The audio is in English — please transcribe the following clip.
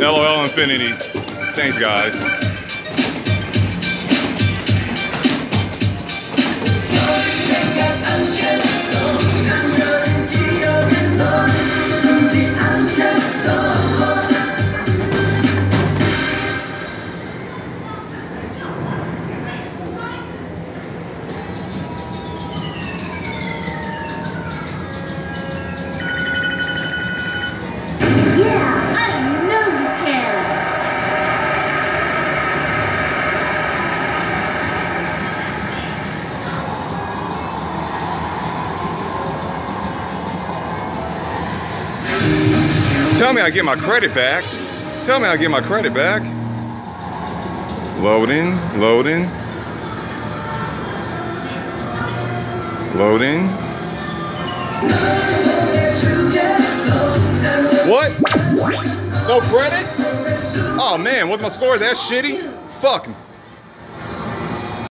LOL Infinity. Thanks, guys. Tell me I get my credit back. Tell me I get my credit back. Loading, loading. Loading. What? No credit? Oh man, what's my score? That shitty? Fuck.